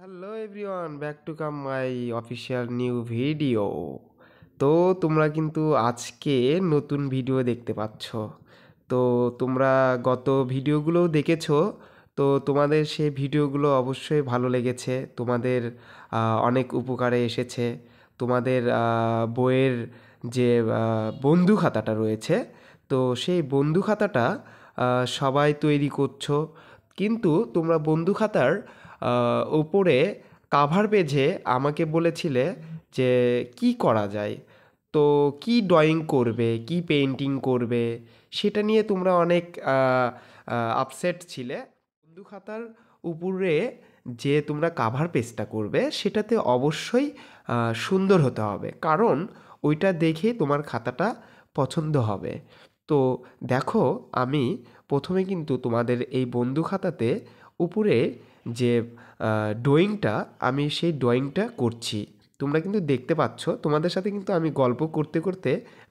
Hello everyone back to come my official new video তো তোমরা কিন্তু আজকে নতুন ভিডিও দেখতে পাচ্ছ। তো তোমরা গত ভিডিওগুলোও দেখেছ। তো তোমাদের সেই ভিডিওগুলো অবশ্যই ভালো লেগেছে। তোমাদের অনেক উপকারে এসেছে। তোমাদের বইয়ের যে বন্ধু খাতাটা রয়েছে, তো সেই বন্ধু খাতাটা সবাই তৈরি করছ। কিন্তু তোমরা বন্ধু খাতার ওপরে কাভার পেজে আমাকে বলেছিলে যে কি করা যায়? তো কি ড্রয়িং করবে? কি পেন্টিং করবে? সেটা নিয়ে তোমরা অনেক আপসেট ছিলে। বন্ধু খাতার উপরে যে তোমরা কাভার পেজটা করবে, সেটাতে অবশ্যই সুন্দর হতে হবে। কারণ ওইটা দেখে তোমার খাতাটা পছন্দ হবে। তো দেখো, আমি প্রথমে কিন্তু তোমাদের এই বন্ধু খাতাতে উপরে যে ড্রয়িংটা আমি সেই ড্রয়িংটা করছি। তোমরা কিন্তু দেখতে পাচ্ছ, তোমাদের সাথে কিন্তু আমি গল্প করতে করতে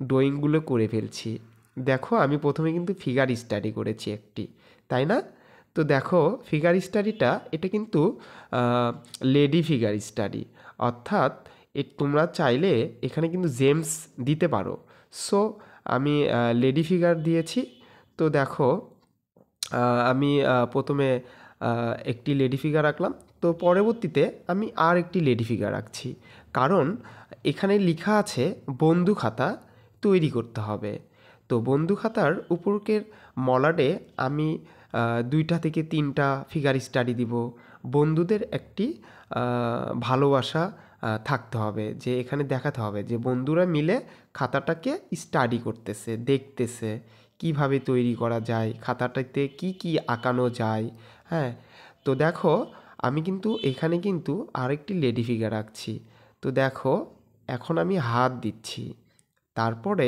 ড্রয়িংগুলো করে ফেলছি। দেখো, আমি প্রথমে কিন্তু ফিগার স্টাডি করেছি একটি, তাই না? তো দেখো ফিগার স্টাডিটা এটা কিন্তু লেডি ফিগার স্টাডি অর্থাৎ এ, তোমরা চাইলে এখানে কিন্তু জেমস দিতে পারো। সো আমি লেডি ফিগার দিয়েছি। তো দেখো আমি প্রথমে একটি লেডি ফিগার রাখলাম। তো পরবর্তীতে আমি আর একটি লেডি ফিগার রাখছি। কারণ এখানে লেখা আছে, বন্ধু খাতা তৈরি করতে হবে। তো বন্ধু খাতার উপরকের মলাডে আমি দুইটা থেকে তিনটা ফিগার স্টাডি দিব। বন্ধুদের একটি ভালোবাসা থাকতে হবে। যে এখানে দেখাতে হবে যে বন্ধুরা মিলে খাতাটাকে স্টাডি করতেছে, দেখতেছে। কীভাবে তৈরি করা যায়, খাতাটাতে কি কি আঁকানো যায় হ্যাঁ তো দেখো, আমি কিন্তু এখানে কিন্তু আরেকটি লেডি ফিগার রাখছি তো দেখো, এখন আমি হাত দিচ্ছি। তারপরে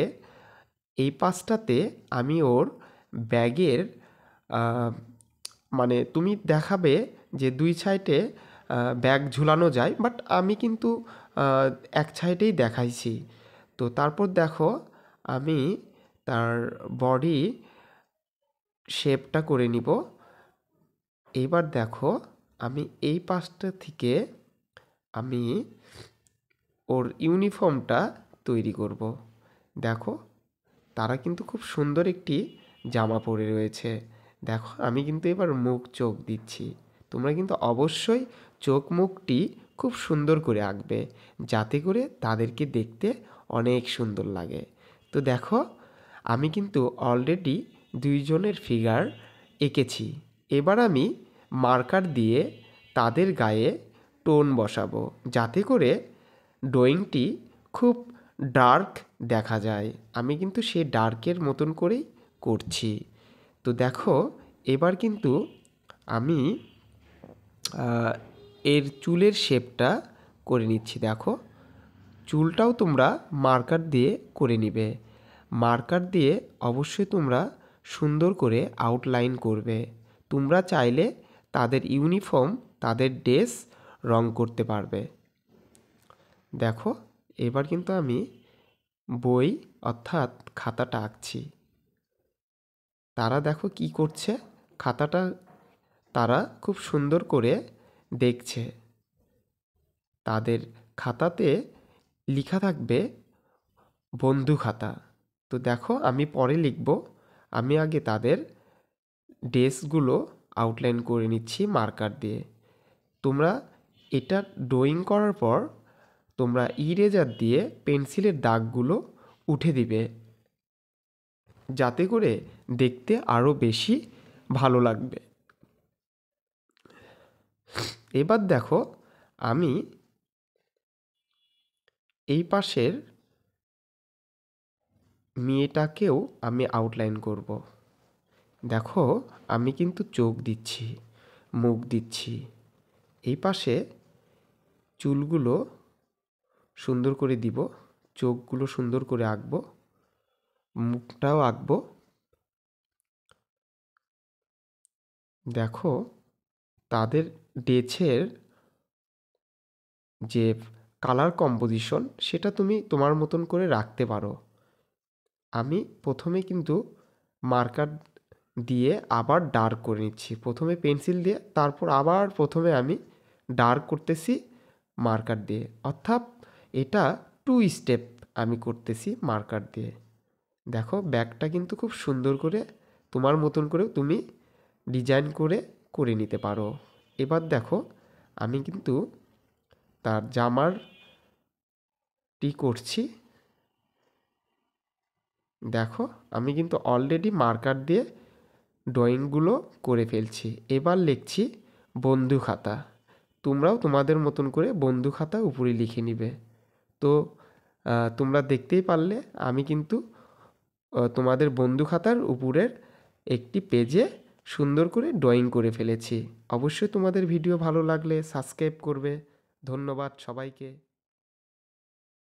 এই পাশটাতে আমি ওর ব্যাগের মানে তুমি দেখাবে যে দুই সাইডে ব্যাগ ঝুলানো যায়, বাট আমি কিন্তু এক সাইডেই দেখাইছি। তো তারপর দেখো, আমি তার বডি শেপটা করে নিব। এইবার দেখো, আমি এই পাশটা থেকে আমি ওর ইউনিফর্মটা তৈরি করব। দেখো, তারা কিন্তু খুব সুন্দর একটি জামা পরে রয়েছে। দেখো, আমি কিন্তু এবার মুখ চোখ দিচ্ছি। তোমরা কিন্তু অবশ্যই চোখ মুখটি খুব সুন্দর করে আঁকবে, যাতে করে তাদেরকে দেখতে অনেক সুন্দর লাগে। তো দেখো, আমি কিন্তু অলরেডি দুইজনের ফিগার এঁকেছি। এবার আমি মার্কার দিয়ে তাদের গায়ে টোন বসাবো, যাতে করে ড্রয়িংটি খুব ডার্ক দেখা যায়। আমি কিন্তু সেই ডার্কের মতন করেই করছি। তো দেখো, এবার কিন্তু আমি এর চুলের শেপটা করে নিচ্ছি। দেখো, চুলটাও তোমরা মার্কার দিয়ে করে নিবে। মার্কার দিয়ে অবশ্যই তোমরা সুন্দর করে আউটলাইন করবে। তোমরা চাইলে তাদের ইউনিফর্ম, তাদের ড্রেস রং করতে পারবে। দেখো, এবার কিন্তু আমি বই অর্থাৎ খাতাটা আঁকছি। তারা দেখো কি করছে? খাতাটা তারা খুব সুন্দর করে দেখছে। তাদের খাতাতে লেখা থাকবে বন্ধু খাতা। তো দেখো, আমি পরে লিখব। আমি আগে তাদের ড্রেসগুলো আউটলাইন করে নিচ্ছি মার্কার দিয়ে। তোমরা এটা ড্রয়িং করার পর তোমরা ইরেজার দিয়ে পেন্সিলের দাগগুলো উঠে দিবে। যাতে করে দেখতে আরও বেশি ভালো লাগবে। এবার দেখো আমি এই পাশের মেয়েটাকেও আমি আউটলাইন করব। দেখো, আমি কিন্তু চোখ দিচ্ছি, মুখ দিচ্ছি। এই পাশে চুলগুলো সুন্দর করে দিব, চোখগুলো সুন্দর করে আঁকবো, মুখটাও আঁকবো। দেখো, তাদের ডেছের যে কালার কম্পোজিশন, সেটা তুমি তোমার মতন করে রাখতে পারো। আমি প্রথমে কিন্তু মার্কার দিয়ে আবার ডার্ক করে নিচ্ছি। প্রথমে পেন্সিল দিয়ে, তারপর আবার প্রথমে আমি ডার্ক করতেছি মার্কার দিয়ে। অর্থাৎ এটা টু স্টেপ আমি করতেছি মার্কার দিয়ে। দেখো, ব্যাগটা কিন্তু খুব সুন্দর করে, তোমার মতন করে তুমি ডিজাইন করে করে নিতে পারো। এবার দেখো, আমি কিন্তু তার জামার টি করছি। দেখো, আমি কিন্তু অলরেডি মার্কার দিয়ে ড্রয়িংগুলো করে ফেলছি। এবার লিখছি বন্ধু খাতা। তোমরাও তোমাদের মতন করে বন্ধু খাতা উপরে লিখে নিবে। তো তোমরা দেখতেই পারলে আমি কিন্তু তোমাদের বন্ধু খাতার উপরের একটি পেজে সুন্দর করে ড্রয়িং করে ফেলেছি। অবশ্যই তোমাদের ভিডিও ভালো লাগলে সাবস্ক্রাইব করবে। ধন্যবাদ সবাইকে।